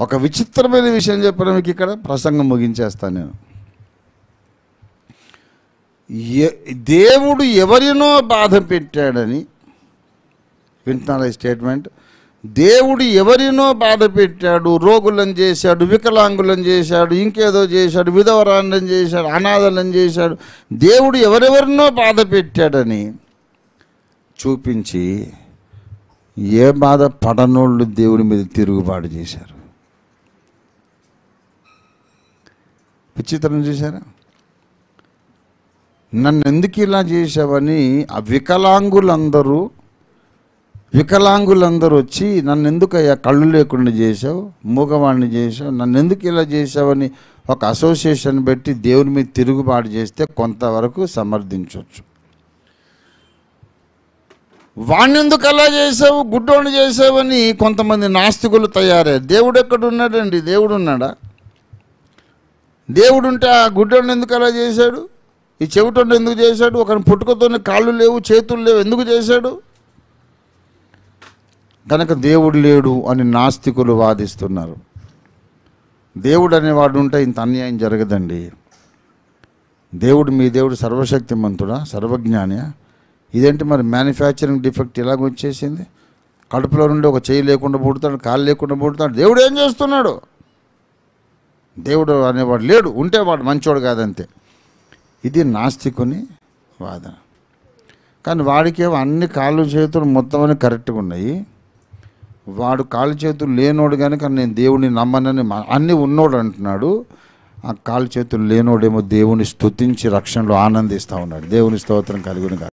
ఒక విచిత్రమైన విషయం చెప్పడం మీకు ఇక్కడ ప్రసంగం ముగించేస్తాను నేను. దేవుడు ఎవరినో బాధ పెట్టాడని వింటున్నారా ఈ స్టేట్మెంట్ దేవుడు ఎవరినో బాధ పెట్టాడు రోగులను చేశాడు వికలాంగులను చేశాడు ఇంకేదో చేశాడు విధవరాండం చేశాడు అనాథలను చేశాడు. దేవుడు ఎవరెవరినో బాధ పెట్టాడని చూపించి ఏ బాధ పడనోళ్ళు దేవుడి మీద తిరుగుబాటు చేశారు. విచిత్రం చూశారా? నన్ను ఎందుకు ఇలా చేశావని ఆ వికలాంగులందరూ వికలాంగులందరూ వచ్చి నన్ను ఎందుకు అయ్యా కళ్ళు లేకుండా చేసావు మూగవాణ్ణి చేసావు నన్ను ఎందుకు ఇలా చేసావని ఒక అసోసియేషన్ పెట్టి దేవుని మీద తిరుగుబాటు చేస్తే కొంతవరకు సమర్థించవచ్చు వాణ్ణి ఎందుకు అలా చేసావు గుడ్డోని చేసావని కొంతమంది నాస్తికులు తయారయ్యారు. దేవుడు ఎక్కడ ఉన్నాడండి? దేవుడు ఉన్నాడా? దేవుడు ఉంటే ఆ గుడ్డోని ఎందుకు అలా చేశాడు? ఈ చెవిటోని ఎందుకు చేశాడు? ఒకరిని పుట్టుకతోనే కాళ్ళు లేవు చేతులు లేవు ఎందుకు చేశాడు? కనుక దేవుడు లేడు అని నాస్తికులు వాదిస్తున్నారు. దేవుడు అనేవాడు ఉంటే ఇంత అన్యాయం జరగదండి. దేవుడు మీ దేవుడు సర్వశక్తిమంతుడా సర్వజ్ఞానియా? ఇదేంటి మరి మ్యానుఫ్యాక్చరింగ్ డిఫెక్ట్ ఇలాగ వచ్చేసింది? కడుపులో నుండి ఒక చేయి లేకుండా పుడతాడు కాలు లేకుండా పుడతాడు. దేవుడు ఏం చేస్తున్నాడు? దేవుడు అనేవాడు లేడు ఉంటే వాడు మంచోడు కాదంతే. ఇది నాస్తికుని వాదన. కానీ వాడికేమో అన్ని కాళ్ళు చేతులు మొత్తం అన్ని కరెక్ట్గా ఉన్నాయి. వాడు కాళ్ళు చేతులు లేనోడు కనుక నేను దేవుడిని నమ్మనని అన్ని ఉన్నోడు అంటున్నాడు. ఆ కాళ్ళు చేతులు లేనోడేమో దేవుని స్తుతించి రక్షణలో ఆనందిస్తూ ఉన్నాడు. దేవుని స్తోత్రం కలిగిన